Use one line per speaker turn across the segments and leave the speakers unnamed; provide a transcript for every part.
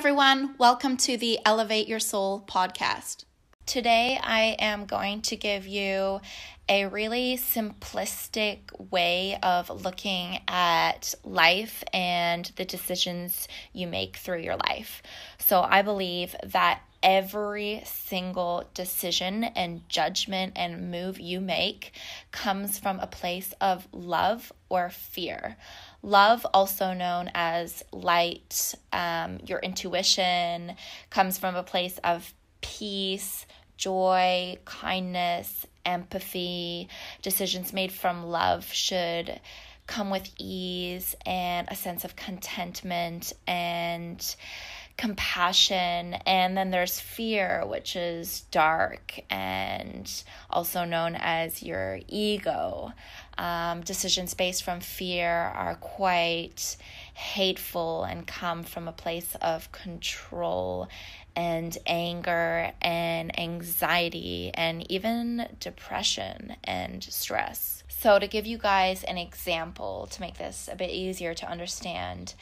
everyone. Welcome to the Elevate Your Soul podcast. Today, I am going to give you a really simplistic way of looking at life and the decisions you make through your life. So, I believe that every single decision and judgment and move you make comes from a place of love or fear. Love, also known as light, um, your intuition, comes from a place of peace, joy, kindness, empathy. Decisions made from love should come with ease and a sense of contentment and compassion, and then there's fear, which is dark and also known as your ego. Um, decisions based from fear are quite hateful and come from a place of control and anger and anxiety and even depression and stress. So, to give you guys an example to make this a bit easier to understand,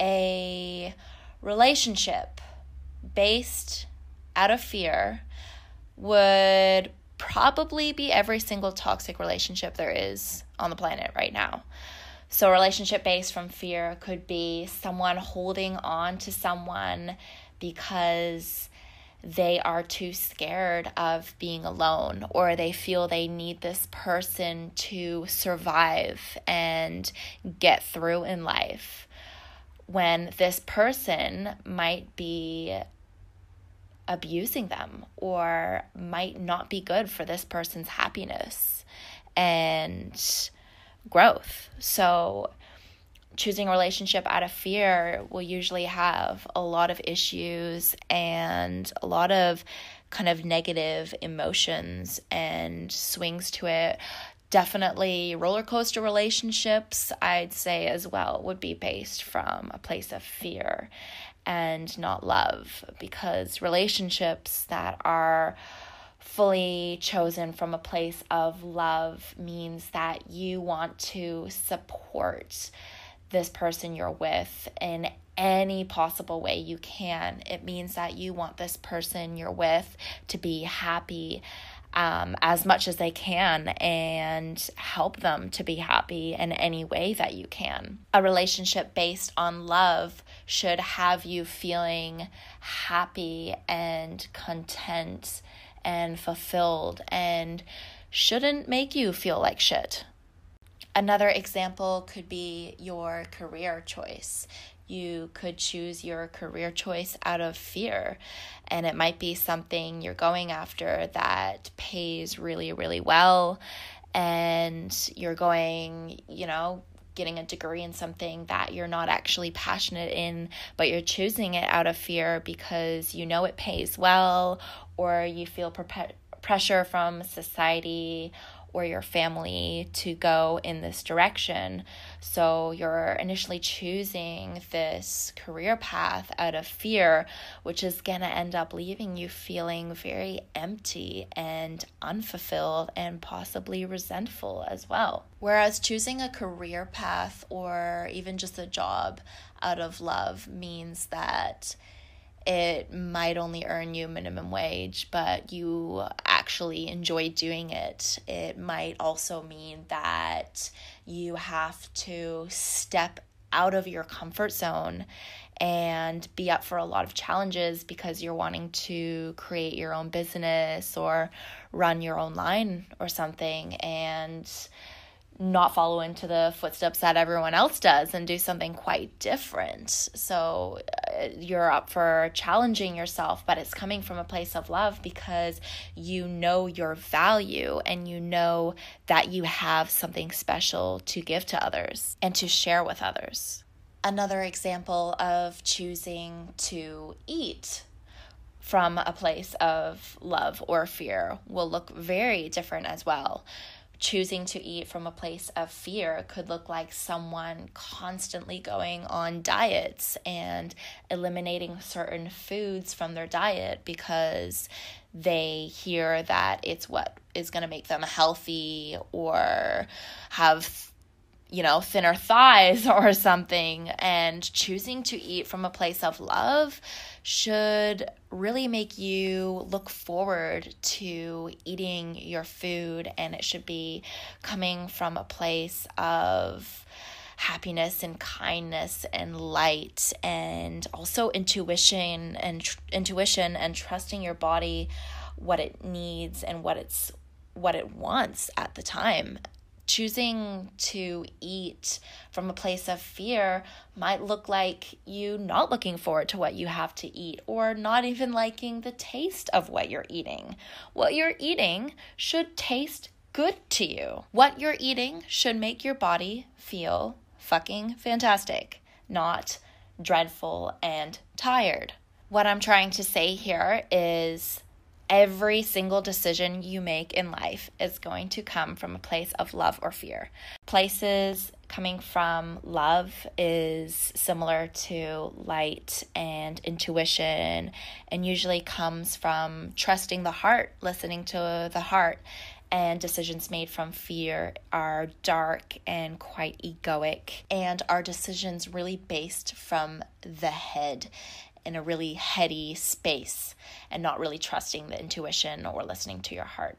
a relationship based out of fear would probably be every single toxic relationship there is on the planet right now. So, relationship based from fear could be someone holding on to someone because they are too scared of being alone or they feel they need this person to survive and get through in life when this person might be abusing them or might not be good for this person's happiness and growth. So, choosing a relationship out of fear will usually have a lot of issues and a lot of kind of negative emotions and swings to it definitely roller coaster relationships, I'd say as well, would be based from a place of fear and not love because relationships that are fully chosen from a place of love means that you want to support this person you're with in any possible way you can. It means that you want this person you're with to be happy um, as much as they can and help them to be happy in any way that you can. A relationship based on love should have you feeling happy and content and fulfilled and shouldn't make you feel like shit. Another example could be your career choice you could choose your career choice out of fear. And it might be something you're going after that pays really, really well. And you're going, you know, getting a degree in something that you're not actually passionate in, but you're choosing it out of fear because you know it pays well or you feel pre- pressure from society or your family to go in this direction. So you're initially choosing this career path out of fear, which is going to end up leaving you feeling very empty and unfulfilled and possibly resentful as well. Whereas choosing a career path or even just a job out of love means that it might only earn you minimum wage, but you actually enjoy doing it. It might also mean that you have to step out of your comfort zone and be up for a lot of challenges because you're wanting to create your own business or run your own line or something. And not follow into the footsteps that everyone else does and do something quite different. So uh, you're up for challenging yourself, but it's coming from a place of love because you know your value and you know that you have something special to give to others and to share with others. Another example of choosing to eat from a place of love or fear will look very different as well choosing to eat from a place of fear could look like someone constantly going on diets and eliminating certain foods from their diet because they hear that it's what is going to make them healthy or have you know, thinner thighs or something. And choosing to eat from a place of love should really make you look forward to eating your food. And it should be coming from a place of happiness and kindness and light and also intuition and tr- intuition and trusting your body what it needs and what it's what it wants at the time choosing to eat from a place of fear might look like you not looking forward to what you have to eat or not even liking the taste of what you're eating. What you're eating should taste good to you. What you're eating should make your body feel fucking fantastic, not dreadful and tired. What I'm trying to say here is every single decision you make in life is going to come from a place of love or fear. Places coming from love is similar to light and intuition, and usually comes from trusting the heart, listening to the heart. And decisions made from fear are dark and quite egoic, and are decisions really based from the head in a really heady space and not really trusting the intuition or listening to your heart.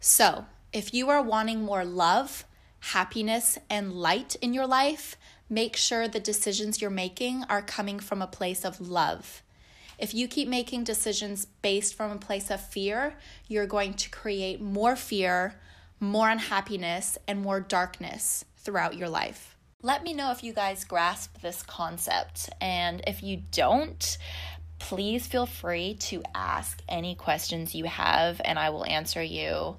So, if you are wanting more love, happiness, and light in your life, make sure the decisions you're making are coming from a place of love. If you keep making decisions based from a place of fear, you're going to create more fear, more unhappiness, and more darkness throughout your life. Let me know if you guys grasp this concept. And if you don't, please feel free to ask any questions you have, and I will answer you.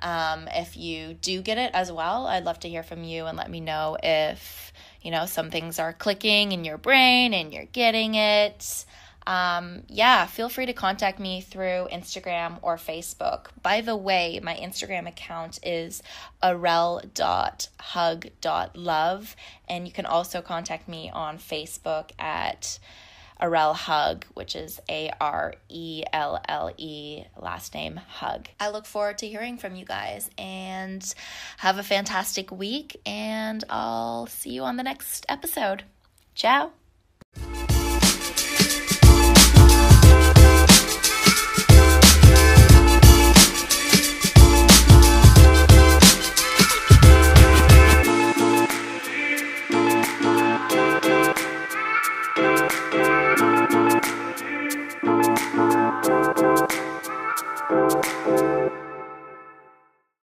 Um, if you do get it as well, I'd love to hear from you and let me know if, you know, some things are clicking in your brain and you're getting it um, yeah, feel free to contact me through Instagram or Facebook. By the way, my Instagram account is arel.hug.love, and you can also contact me on Facebook at Arelle Hug, which is A R E L L E, last name Hug. I look forward to hearing from you guys and have a fantastic week, and I'll see you on the next episode. Ciao.